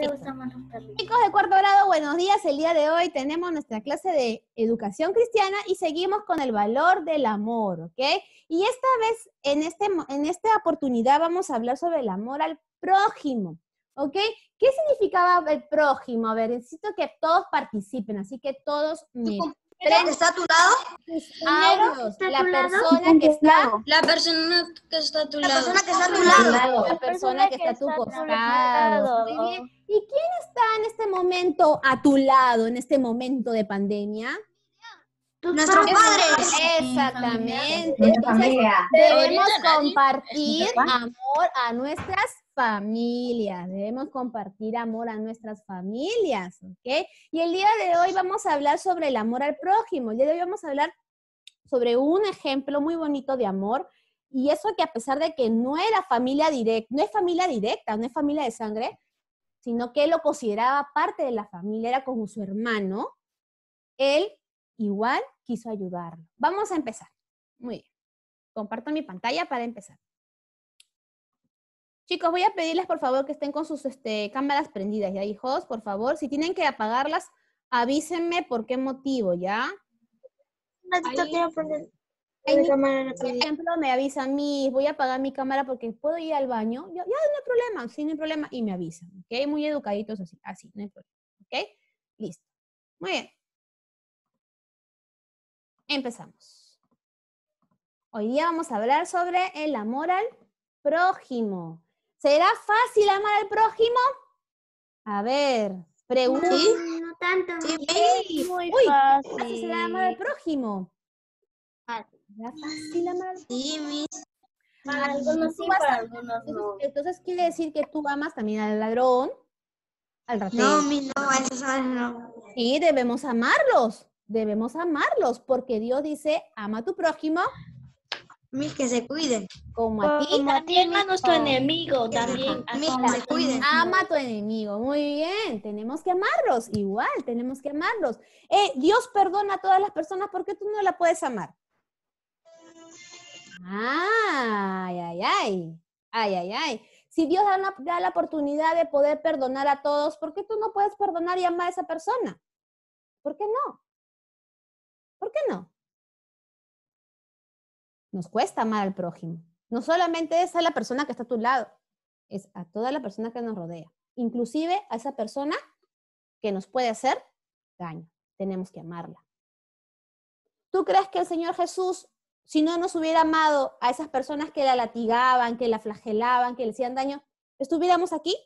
Chicos de cuarto grado, buenos días. El día de hoy tenemos nuestra clase de educación cristiana y seguimos con el valor del amor, ¿ok? Y esta vez, en, este, en esta oportunidad, vamos a hablar sobre el amor al prójimo, ¿ok? ¿Qué significaba el prójimo? A ver, necesito que todos participen, así que todos me está a tu lado? la persona que está la persona que está a tu lado. La persona que está a tu lado. La persona que está a tu costado. Muy bien. ¿Y quién está en este momento a tu lado, en este momento de pandemia? Nuestros padres. Exactamente. Entonces, debemos compartir amor a nuestras familias, debemos compartir amor a nuestras familias, ¿ok? Y el día de hoy vamos a hablar sobre el amor al prójimo. El día de hoy vamos a hablar sobre un ejemplo muy bonito de amor y eso que a pesar de que no era familia directa, no es familia directa, no es familia de sangre, sino que él lo consideraba parte de la familia, era como su hermano, él igual quiso ayudarlo. Vamos a empezar. Muy bien. Comparto mi pantalla para empezar. Chicos, voy a pedirles por favor que estén con sus este, cámaras prendidas, ¿ya, hijos? Por favor, si tienen que apagarlas, avísenme por qué motivo, ¿ya? por ejemplo, me avisan, mis, voy a apagar mi cámara porque puedo ir al baño. Ya, no hay problema, sí, no hay problema. Y me avisan, ¿ok? Muy educaditos así, así, no hay problema, ¿ok? Listo. Muy bien. Empezamos. Hoy día vamos a hablar sobre el amor al prójimo. ¿Será fácil amar al prójimo? A ver, pregunta. ¿Sí? No tanto. Sí, muy Uy, fácil. ¿fácil será amar al prójimo? ¿Será fácil amar al prójimo? Sí, mis. Para algunos sí, para algunos no. Entonces, quiere decir que tú amas también al ladrón, al ratero. No, mis no, esos no. Sí, debemos amarlos, debemos amarlos, porque Dios dice, ama a tu prójimo Mis que se cuiden. como a ti. Como a ti, También a nuestro enemigo, también. a Mis que se cuiden. Ama a tu enemigo. Muy bien, tenemos que amarlos, igual, tenemos que amarlos. Eh, Dios perdona a todas las personas porque tú no la puedes amar. Ay, ay, ay, ay, ay, ay. Si Dios da la, da la oportunidad de poder perdonar a todos, ¿por qué tú no puedes perdonar y amar a esa persona? ¿Por qué no? ¿Por qué no? Nos cuesta amar al prójimo. No solamente es a la persona que está a tu lado, es a toda la persona que nos rodea, inclusive a esa persona que nos puede hacer daño. Tenemos que amarla. ¿Tú crees que el Señor Jesús, si no nos hubiera amado a esas personas que la latigaban, que la flagelaban, que le hacían daño, estuviéramos aquí?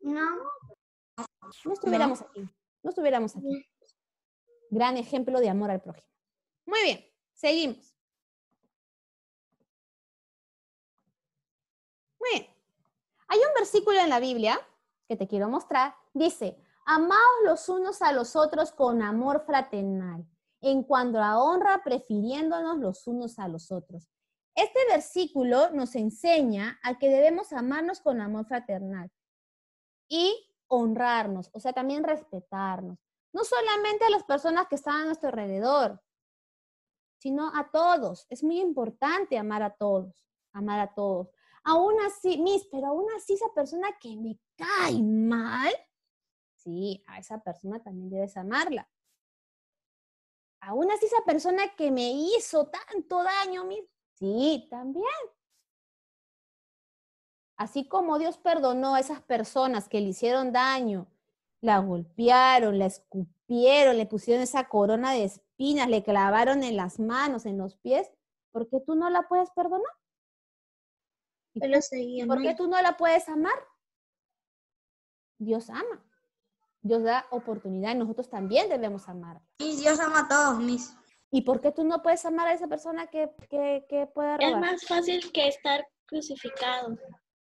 No. No estuviéramos aquí. No estuviéramos aquí. Gran ejemplo de amor al prójimo. Muy bien, seguimos. Muy bien. Hay un versículo en la Biblia que te quiero mostrar. Dice, amaos los unos a los otros con amor fraternal, en cuanto a honra, prefiriéndonos los unos a los otros. Este versículo nos enseña a que debemos amarnos con amor fraternal y honrarnos, o sea, también respetarnos. No solamente a las personas que están a nuestro alrededor, sino a todos. Es muy importante amar a todos, amar a todos. Aún así, mis, pero aún así esa persona que me cae mal, sí, a esa persona también debes amarla. Aún así esa persona que me hizo tanto daño, mis, sí, también. Así como Dios perdonó a esas personas que le hicieron daño, la golpearon, la escupieron, le pusieron esa corona de espinas, le clavaron en las manos, en los pies, ¿por qué tú no la puedes perdonar? ¿Y Yo lo seguí ¿Por qué tú no la puedes amar? Dios ama. Dios da oportunidad y nosotros también debemos amarla. Mis Dios ama a todos, mis. ¿Y por qué tú no puedes amar a esa persona que, que, que puede Es robar? más fácil que estar crucificado.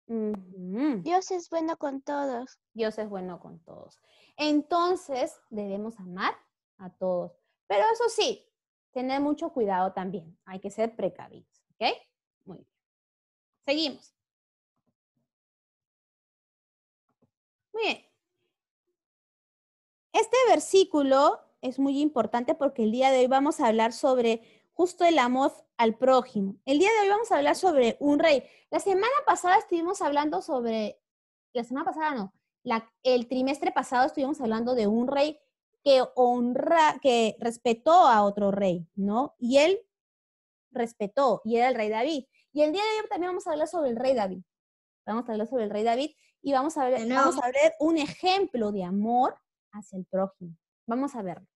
Dios es bueno con todos. Dios es bueno con todos. Entonces, debemos amar a todos. Pero eso sí, tener mucho cuidado también. Hay que ser precavidos, ¿ok? Muy bien. Seguimos. Muy bien. Este versículo es muy importante porque el día de hoy vamos a hablar sobre justo el amor al prójimo. El día de hoy vamos a hablar sobre un rey. La semana pasada estuvimos hablando sobre, la semana pasada no, la- el trimestre pasado estuvimos hablando de un rey que honra, que respetó a otro rey, ¿no? Y él respetó, y era el rey David. Y el día de hoy también vamos a hablar sobre el rey David. Vamos a hablar sobre el rey David y vamos a ver, vamos a ver un ejemplo de amor hacia el prójimo. Vamos a verlo.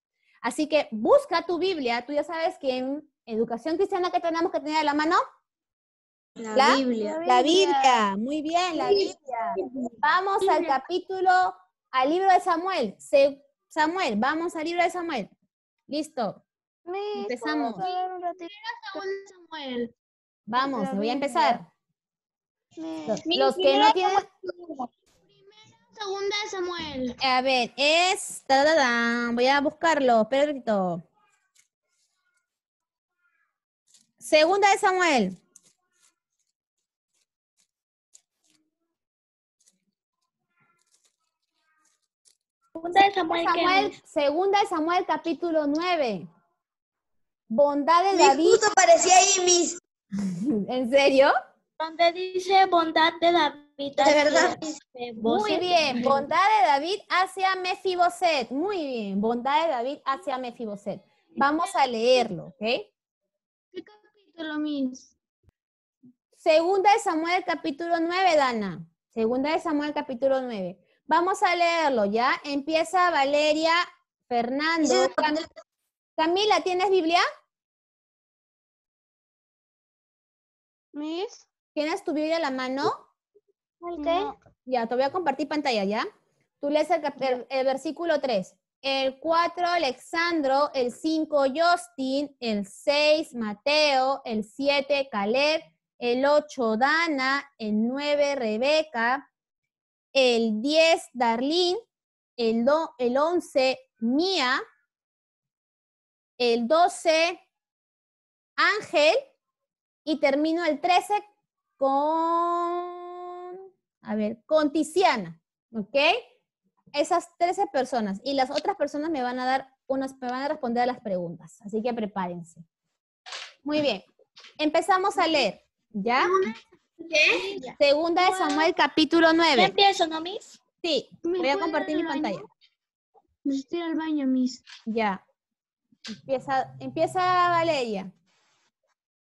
Así que busca tu Biblia. Tú ya sabes que en educación cristiana que tenemos que tener a la mano La, ¿La? Biblia. la Biblia. Muy bien, la Biblia. Vamos al capítulo, al libro de Samuel. Se- Samuel, vamos al libro de Samuel. Listo. Empezamos. Samuel. Vamos, voy a empezar. Los, los que no tienen, Segunda de Samuel. a ver, es, voy a buscarlo, espera un ratito. Segunda de Samuel. Segunda de Samuel. segunda de Samuel, capítulo 9. Bondad de David. justo aparecía ahí, Miss. ¿En serio? Donde dice bondad de David. De verdad. Muy bien, bondad de David hacia Mefiboset. Muy bien, bondad de David hacia Mefiboset. Vamos a leerlo, ¿ok? ¿Qué capítulo, Miss? Segunda de Samuel, capítulo 9, Dana. Segunda de Samuel, capítulo 9. Vamos a leerlo, ¿ya? Empieza Valeria, Fernando. Cam- Camila, ¿tienes Biblia? Miss, ¿Tienes tu Biblia a la mano? no. Ya, te voy a compartir pantalla, ¿ya? Tú lees el, el- el versículo 3. El 4, Alexandro. El 5, Justin. El 6, Mateo. El 7, Caleb. El 8, Dana. El 9, Rebeca. El 10, Darlene. El, do- el 11, Mía. El 12, Ángel. Y termino el 13 con, a ver, con Tiziana, ¿ok? Esas 13 personas. Y las otras personas me van a dar unas, me van a responder a las preguntas. Así que prepárense. Muy bien. Empezamos a leer, ¿ya? Segunda de Samuel, capítulo ¿Ya 9. empiezo, no, Miss? Sí, voy a compartir mi pantalla. Estoy al baño, Miss. Ya. Empieza, empieza Valeria.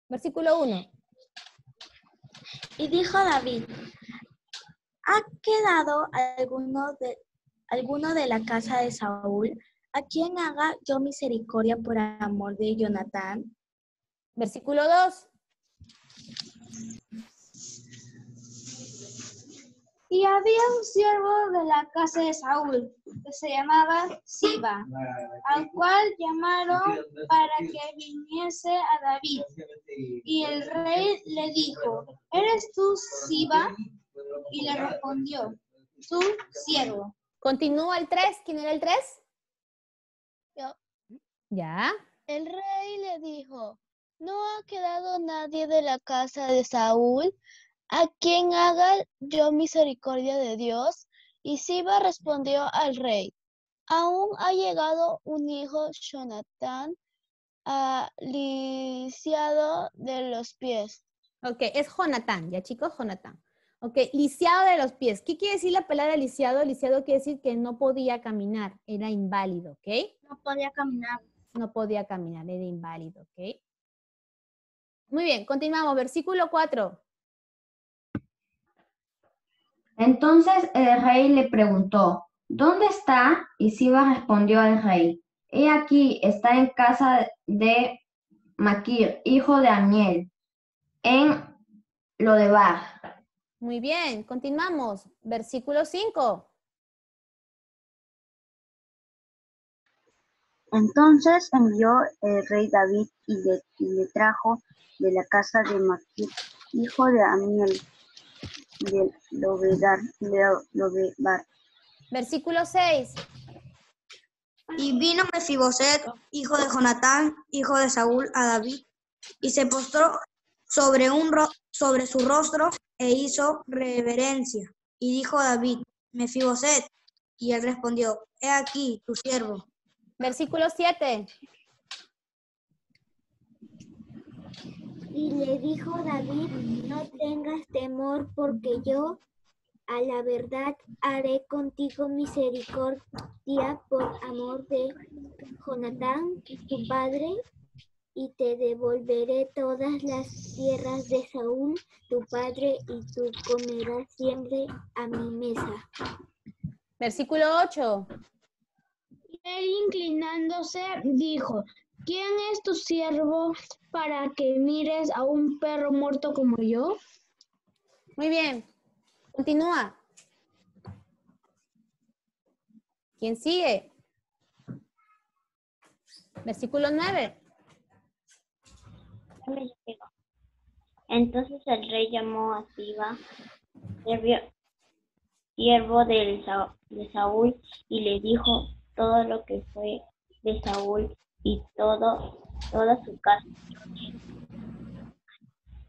Versículo 1. Y dijo David, ¿ha quedado alguno de, alguno de la casa de Saúl a quien haga yo misericordia por amor de Jonatán? Versículo 2. Y había un siervo de la casa de Saúl que se llamaba Siba, al cual llamaron para que viniese a David. Y el rey le dijo, ¿eres tú Siba? Y le respondió, tu siervo. Continúa el 3. ¿Quién era el 3? Yo. Ya. El rey le dijo, ¿no ha quedado nadie de la casa de Saúl a quien haga yo misericordia de Dios? Y Siba respondió al rey, aún ha llegado un hijo Jonatán, lisiado de los pies. Ok, es Jonatán, ya chicos, Jonatán. Ok, lisiado de los pies. ¿Qué quiere decir la palabra lisiado? Lisiado quiere decir que no podía caminar, era inválido, ¿ok? No podía caminar. No podía caminar, era inválido, ¿ok? Muy bien, continuamos. Versículo 4. Entonces el rey le preguntó, ¿dónde está? Y Siba respondió al rey, he aquí, está en casa de Maquir, hijo de Amiel, en Lodebar. Muy bien, continuamos. Versículo 5. Entonces envió el rey David y le, y le trajo de la casa de Maquir, hijo de Amiel, de Lobedar, de Lodebar. Versículo 6. Y vino Mefiboset, hijo de Jonatán, hijo de Saúl, a David, y se postró sobre, un ro- sobre su rostro e hizo reverencia. Y dijo David, Mefiboset, y él respondió, he aquí tu siervo. Versículo 7. Y le dijo David, no tengas temor porque yo a la verdad haré contigo misericordia por amor de Jonatán, tu padre, y te devolveré todas las tierras de Saúl, tu padre, y tú comerás siempre a mi mesa. Versículo 8. Y él inclinándose dijo, ¿quién es tu siervo para que mires a un perro muerto como yo? Muy bien. Continúa. ¿Quién sigue? Versículo 9. Entonces el rey llamó a Siba, siervo- de Saúl, y le dijo todo lo que fue de Saúl y todo, toda su casa,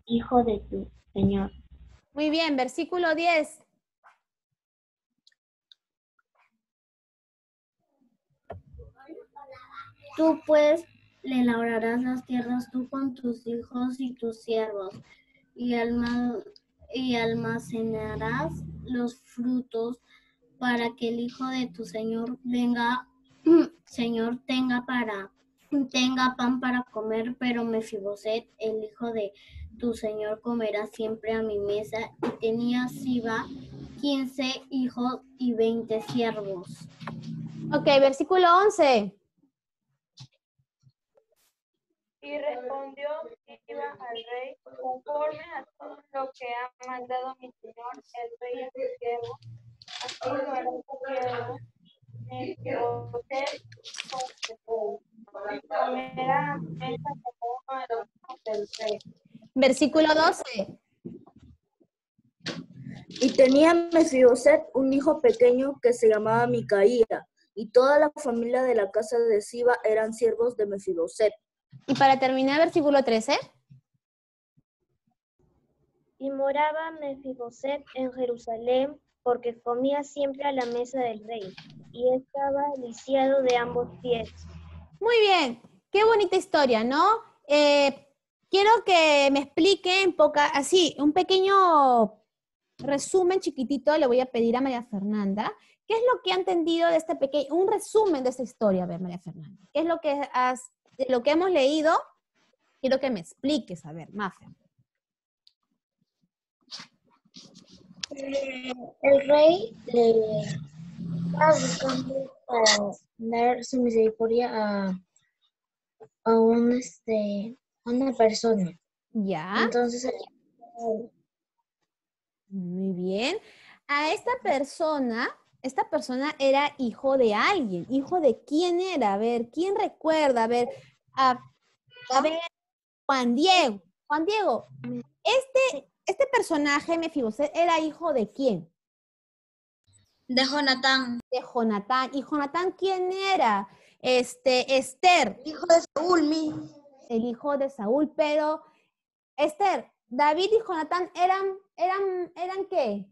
hijo de tu señor. Muy bien. Versículo 10. Tú pues le labrarás las tierras tú con tus hijos y tus siervos, y, alma- y almacenarás los frutos para que el hijo de tu señor venga, señor tenga para tenga pan para comer, pero Mefiboset, el hijo de tu señor, comerá siempre a mi mesa. Y tenía Siba quince hijos y veinte siervos. Ok, versículo 11. Y respondió Siba al rey, conforme a todo lo que ha mandado mi señor, el rey siervo, así lo uno de los hijos del rey. Versículo 12. Y tenía Mefiboset un hijo pequeño que se llamaba Micaía, y toda la familia de la casa de Siba eran siervos de Mefiboset. Y para terminar, versículo 13. Y moraba Mefiboset en Jerusalén, porque comía siempre a la mesa del rey, y estaba lisiado de ambos pies. Muy bien, qué bonita historia, ¿no? Eh, quiero que me explique en poca, así, un pequeño resumen chiquitito, le voy a pedir a María Fernanda, ¿qué es lo que ha entendido de este pequeño, un resumen de esta historia, a ver, María Fernanda, ¿qué es lo que has, de lo que hemos leído? Quiero que me expliques, a ver, Mafe. El rey le estaba buscando para dar su misericordia a, a un, este, a una persona. Ya, Entonces, muy bien. A esta persona, esta persona era hijo de alguien. ¿Hijo de quién era? A ver, ¿quién recuerda? A ver, a, a ver, Juan Diego. Juan Diego, este, este personaje, Mefiboset, era hijo de quién? De Jonatán, De Jonatán. ¿Y Jonatán quién era? Este, Esther, hijo de Saúl, mi. el hijo de Saúl, pero Esther, David y Jonatán eran, eran, eran qué?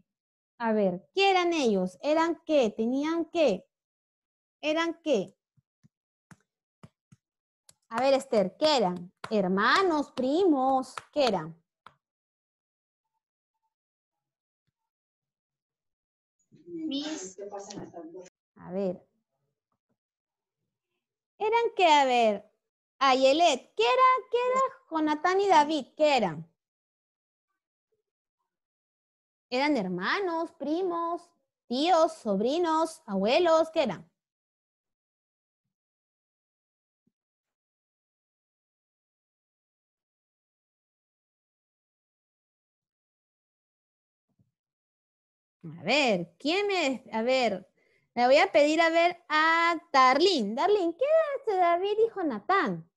A ver, ¿qué eran ellos? ¿Eran qué? ¿Tenían qué? ¿Eran qué? A ver, Esther, ¿qué eran? Hermanos, primos, ¿qué eran? Mis. A ver. Eran que, a ver, Ayelet, ¿qué era, qué era Jonatán y David? ¿Qué eran? ¿Eran hermanos, primos, tíos, sobrinos, abuelos? ¿Qué eran? A ver, ¿quién me, a ver, le voy a pedir a ver a Darlene. Darlene, ¿qué este David y Jonatán?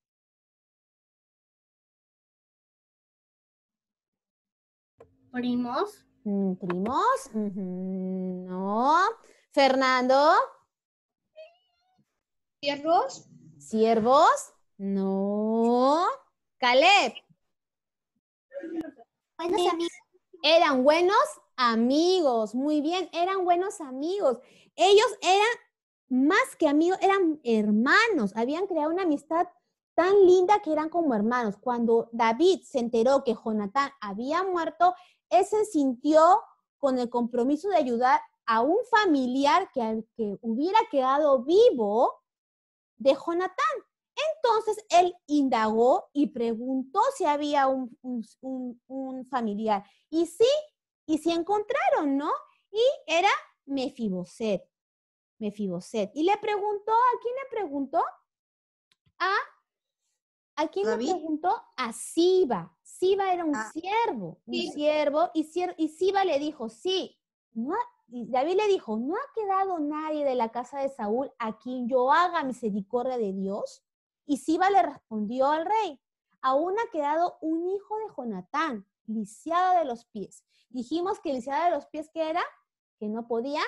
primos, ¿Primos? Ujú, No. Fernando, ¿Siervos? ¿siervos? No. Caleb, buenos amigos. eran buenos amigos. Muy bien, eran buenos amigos. Ellos eran más que amigos, eran hermanos. Habían creado una amistad tan linda que eran como hermanos. Cuando David se enteró que Jonatán había muerto, él se sintió con el compromiso de ayudar a un familiar que, que hubiera quedado vivo de Jonatán. Entonces él indagó y preguntó si había un, un, un familiar. Y sí, y se encontraron, ¿no? Y era Mefiboset. Mefiboset. Y le preguntó, ¿a quién le preguntó? A, ¿a quién le preguntó? A Siba. Siba era un Ah. siervo, un Sí. siervo, y, sier- y Siba le dijo, sí, no ha- y David le dijo, ¿no ha quedado nadie de la casa de Saúl a quien yo haga misericordia de Dios? Y Siba le respondió al rey, aún ha quedado un hijo de Jonatán, lisiado de los pies. Dijimos que lisiado de los pies, ¿qué era? Que no podía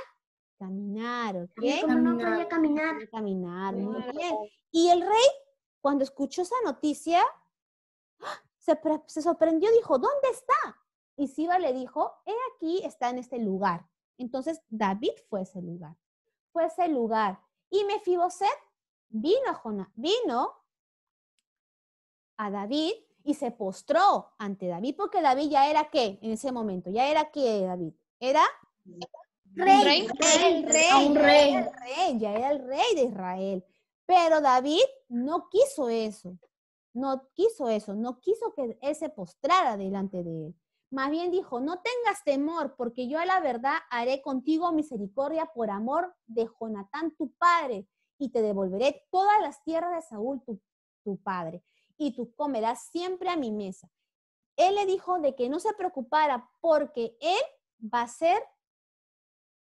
caminar, ¿ok? Como no podía caminar. podía caminar, muy bien. Y el rey, cuando escuchó esa noticia, ¡ah! Se, pre- se sorprendió, dijo, ¿dónde está? Y Siba le dijo, he aquí, está en este lugar. Entonces David fue a ese lugar, fue a ese lugar. Y Mefiboset vino a, Jona- vino a David y se postró ante David, porque David ya era qué en ese momento, ya era qué David, era Rey. rey, rey. era el rey, ya era el rey de Israel. Pero David no quiso eso, no quiso eso, no quiso que él se postrara delante de él. Más bien dijo, no tengas temor, porque yo a la verdad haré contigo misericordia por amor de Jonatán tu padre, y te devolveré todas las tierras de Saúl tu, padre, y tú comerás siempre a mi mesa. Él le dijo de que no se preocupara, porque él va a ser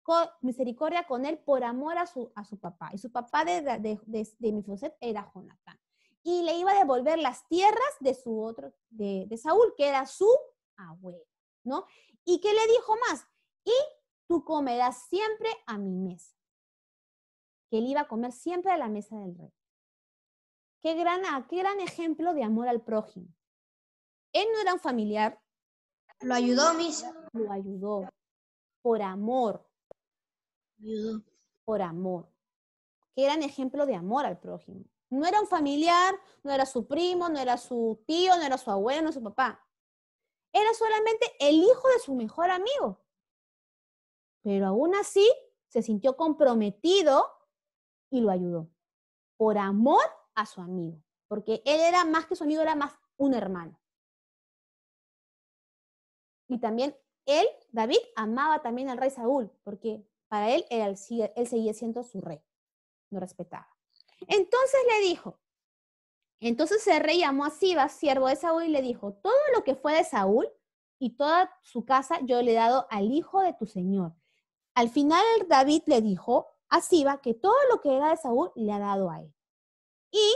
co- misericordia con él por amor a su, a su papá. Y su papá de, de, de, de era Jonatán. Y le iba a devolver las tierras de su otro, de, de Saúl, que era su abuelo, ¿no? ¿Y qué le dijo más? Y tú comerás siempre a mi mesa. Que él iba a comer siempre a la mesa del rey. Qué gran, ah, qué gran ejemplo de amor al prójimo. Él no era un familiar, Lo ayudó, mis. lo ayudó por amor, Ayudó. por amor. Qué gran ejemplo de amor al prójimo. No era un familiar, no era su primo, no era su tío, no era su abuelo, no su papá. Era solamente el hijo de su mejor amigo. Pero aún así se sintió comprometido y lo ayudó. Por amor a su amigo. Porque él era más que su amigo, era más un hermano. Y también él, David, amaba también al rey Saúl, porque para él, si- él seguía siendo su rey, lo respetaba. Entonces le dijo, entonces el rey llamó a Siba, siervo de Saúl, y le dijo, todo lo que fue de Saúl y toda su casa yo le he dado al hijo de tu señor. Al final David le dijo a Siba que todo lo que era de Saúl le ha dado a él. Y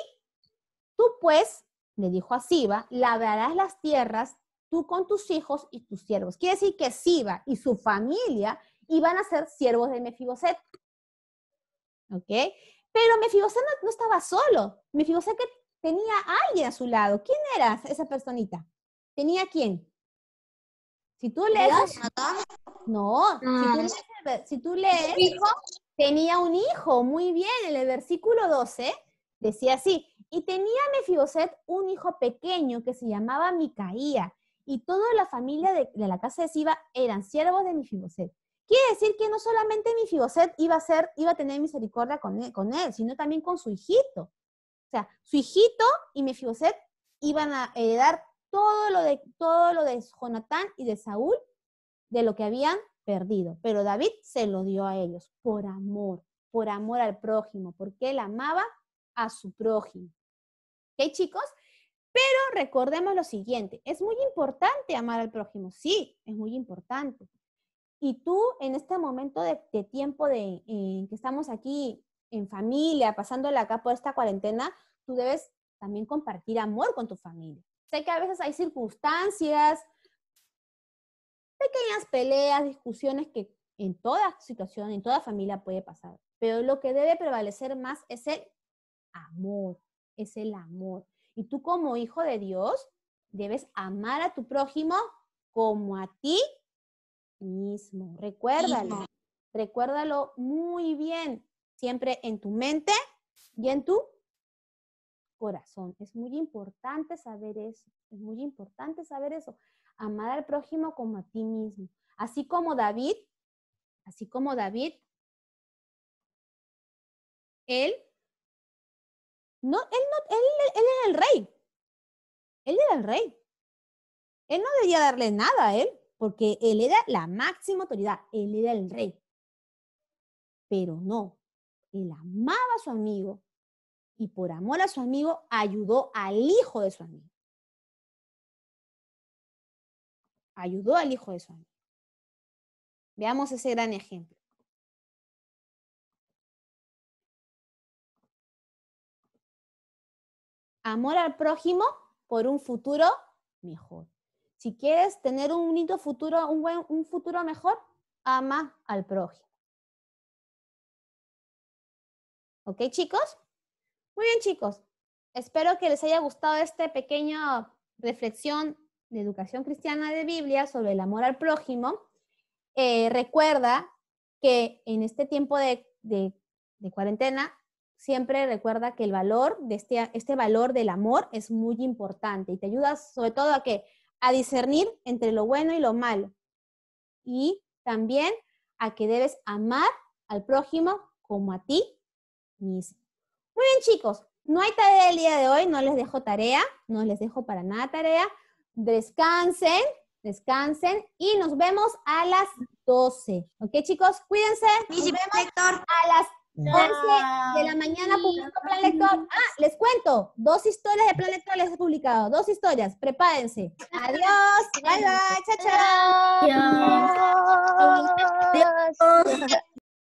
tú pues, le dijo a Siba, labrarás las tierras tú con tus hijos y tus siervos. Quiere decir que Siba y su familia iban a ser siervos de Mefiboset. ¿Ok? Pero Mefiboset no, no estaba solo. Mefiboset que tenía a alguien a su lado. ¿Quién era esa personita? ¿Tenía quién? Si tú lees... No, si tú lees, si tú lees, tenía un hijo, muy bien, en el versículo 12 decía así, y tenía Mefiboset un hijo pequeño que se llamaba Micaía, y toda la familia de, de la casa de Siba eran siervos de Mefiboset. Quiere decir que no solamente Mefiboset iba a ser, iba a tener misericordia con él, con sino también con su hijito. O sea, su hijito y Mefiboset iban a heredar todo lo de todo lo de Jonatán y de Saúl de lo que habían perdido. Pero David se lo dio a ellos por amor, por amor al prójimo, porque él amaba a su prójimo. ¿Ok, chicos? Pero recordemos lo siguiente, es muy importante amar al prójimo, sí, es muy importante. Y tú en este momento de, de tiempo de, en que estamos aquí en familia, pasándola acá por esta cuarentena, tú debes también compartir amor con tu familia. Sé que a veces hay circunstancias, pequeñas peleas, discusiones que en toda situación, en toda familia puede pasar. Pero lo que debe prevalecer más es el amor, es el amor. Y tú como hijo de Dios debes amar a tu prójimo como a ti mismo. Recuérdalo, Mismo. recuérdalo muy bien, siempre en tu mente y en tu corazón. Es muy importante saber eso. Es muy importante saber eso. Amar al prójimo como a ti mismo. Así como David, así como David, él, no, él no, él, él era el rey. Él era el rey. Él no debía darle nada a él, porque él era la máxima autoridad. Él era el rey. Pero no, él amaba a su amigo y por amor a su amigo ayudó al hijo de su amigo. Ayudó al hijo de su amigo. Veamos ese gran ejemplo. Amor al prójimo por un futuro mejor. Si quieres tener un bonito futuro, un, buen, un futuro mejor, ama al prójimo. ¿Ok, chicos? Muy bien, chicos. Espero que les haya gustado esta pequeña reflexión de educación cristiana de Biblia sobre el amor al prójimo. Eh, recuerda que en este tiempo de, de, de, cuarentena, siempre recuerda que el valor de este, este valor del amor es muy importante y te ayuda sobre todo a que a discernir entre lo bueno y lo malo. Y también a que debes amar al prójimo como a ti mismo. Muy bien, chicos. No hay tarea el día de hoy, no les dejo tarea, no les dejo para nada tarea. Descansen, descansen y nos vemos a las 12. ¿Ok, chicos? Cuídense. Nos vemos a las 11 de la mañana publicando Plan Lector. Ah, les cuento, dos historias de Plan Lector les he publicado, dos historias, prepárense. Adiós, bye bye, chao, chao. Adiós. Adiós.